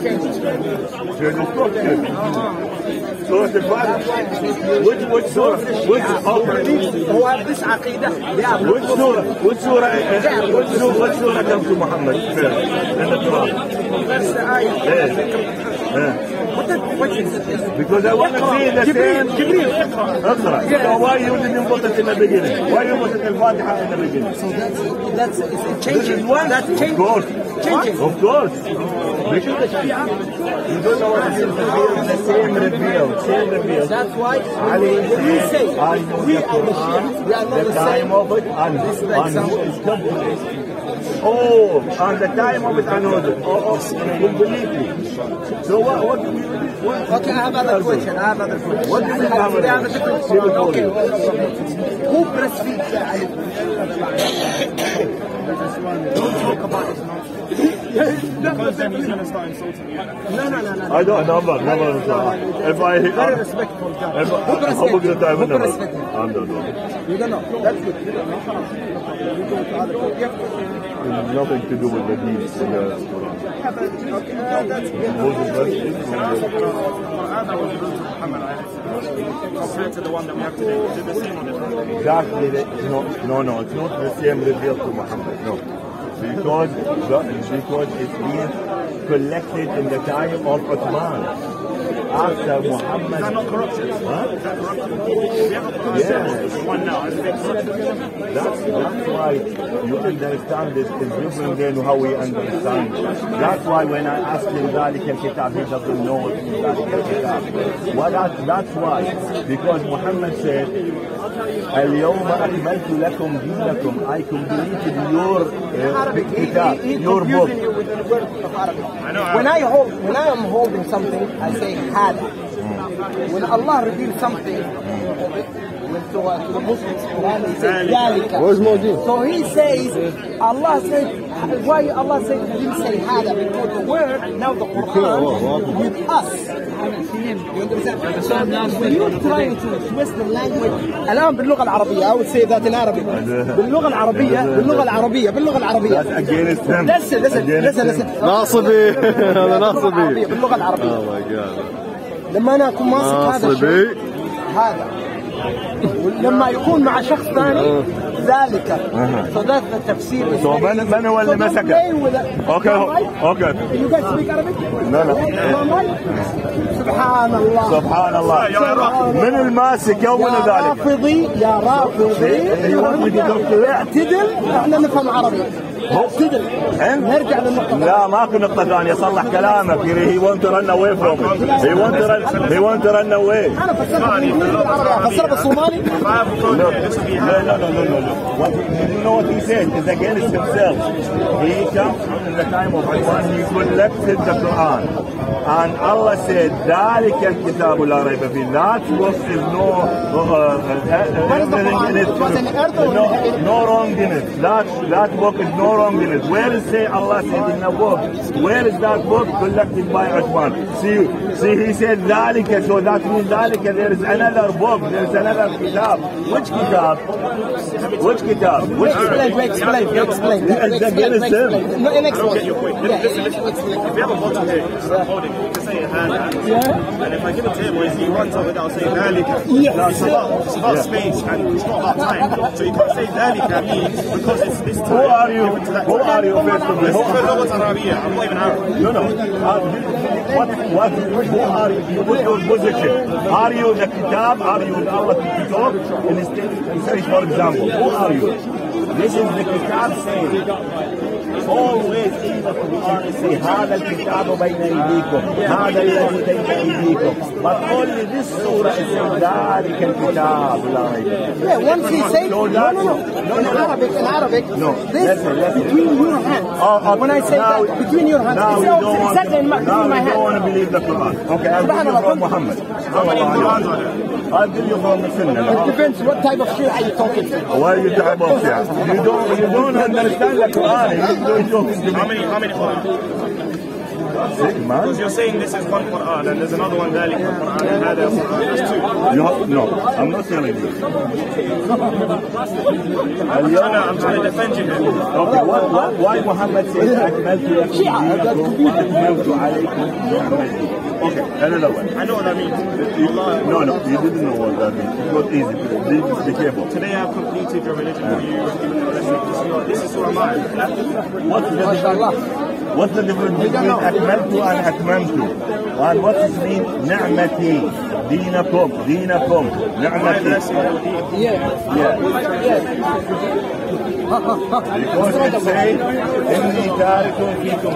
Je ne crois que. صورة الفؤاد وانت وانت صورة وانت هو بس عقيدة وانت صورة وانت صورة وانت صورة كم محمد في التراب بس آية What the question is this? Because I want to see the Jibreel, same... Jibreel, Iqra. Yeah. So why you didn't put it in the beginning? Why you put it al-Fatiha in the beginning? So that's, that's it's changing. This is one. That's changing. Of course. Changing. Of course. Because I want to see the same reveal, same reveal. That's why Ali we say, we are the Shia, we are not the, the time of it and this is the example. Is complete. Oh, and the time of it and all, oh, oh, completely. So what, do? Okay, I have another question. I have another question. What do you I have have, I have a different question. Okay. Okay. Who breastfeeds the Ali? Don't talk about it now. Because then he's going to start insulting you. No, no, no, no. I don't, never. If I, Very respectful guy. if Who I, how much breastfeeds time Who breastfeeds him? I don't know. You don't know. That's good. You don't know. You go to other people. It's nothing to do with the deeds in the compared to the one that we have today. Exactly. No, no, no. It's not the same revealed to Muhammad. No. Because, because it's being collected in the time of Uthman After Is that Muhammad. not corruption? Huh? Is that corruption? We have a Quran Yes. the one now. Is it corruption? That's, that's why you understand this is different than how we understand it. That's why when I ask him ذلك الكتاب he doesn't know what is ذلك الكتاب. Well, that, that's why. Because Muhammad said اليوم أكملت لكم دينكم I completed your uh, kitab, He- he your book. confusing you with the word of Arabic. I know When I hold, when I am holding something, I say hada. When Allah reveals something, when to, uh, to the Muslims, Quran, he says ذلك. Where's Modin? So he says, Allah said, why Allah said, he didn't say hada? Because the word, now the Quran, with us. You understand? So when you're trying to twist the language, الآن باللغة العربية, I would say that in Arabic. باللغة العربية, باللغة العربية, باللغة العربية. Listen, listen, listen, listen. ناصبي هذا ناصبي باللغة العربية Oh my god لما أنا أكون ماسك هذا الشيء هذا. ولما يكون مع شخص ثاني ذلك. فذات التفسير من من هو اللي مسك؟ أوكي أوكي لا لا سبحان الله سبحان الله من الماسك يوم ذلك؟ يا رافضي. يا رافضي اعتدل. إحنا نفهم عربي. اعتدل. إيه؟ نرجع للنقطة. لا ماكو نقطة ثانية. صلح كلامك. هي won't تو away اواي فروم هي won't تو he won't run away. أنا فسرت بالعربي فسرت بالصومالي لا لا لا لا phone Look, here, this will be no, no, no, no, no, no. What, you know what he said? It's against himself. He comes in the time of Iman, he collected the Quran. And Allah said, ذلك الكتاب لا ريب فيه. That book is no, uh, uh, What is the everything Quran? in it. It was in the earth or no, in the- no wrong in it. That, that book is no wrong in it. Where is say Allah said in the book? Where is that book collected by Uthman? See, see, he said ذلك, so that means ذلك, there is another book, there is another kitab. Which kitab? Which kitab? Which explain, explain, explain, It's explain, him. explain. No, explain. your point. Yeah, Listen, listen. If you have a bottle here, I'm holding saying Hannah, yeah. and if I give it to him, or he runs over there, I'll say Dalika. Yes. No, it's about, it's about yeah. space and it's not about time. So you can't say Dalika because it's this time. Who are you? Who are you, first of all? I'm not even Arab. No, no. Uh, what, what, who are you? What's your position? Are you the Kitab? Are you the Allah Kitab? And say, for example, who are you? This is the Kitab saying. Always in the Quran say, هذا الكتاب بين أيديكم هذا الذي بين أيديكم but only this surah is saying ذلك الكتاب لا. Yeah, once he says, no, that- no, no, in Arabic, in Arabic, No, this listen, listen. between your hands. Oh, okay. When I say Now- that, between your hands, Now it's don't exactly in my, to, now my we don't want to believe the Quran. Okay, I'll give you from Muhammad. Are? I'll give you from the It Sunnah. depends what type of shit are you talking to. Why you type of that? You don't, you don't understand the Quran. You don't to How many, how many? Because you're saying this is one Quran and there's another one there, Quran and Quran. There's two. You have, no, I'm not telling you. I'm, trying to, I'm trying to defend you. Okay, why, why, why Muhammad says أكملت Okay, another one. I know what that means. No, no, you didn't know what that means. It's not easy. This. Today I've completed your religion for you given blessing. This is who am I. What is the وصل لبرنامج اكملته ان اتممته وان وصل سنين نعمتي؟ دينكم دينكم نعمتي. لكون say إني تارك فيكم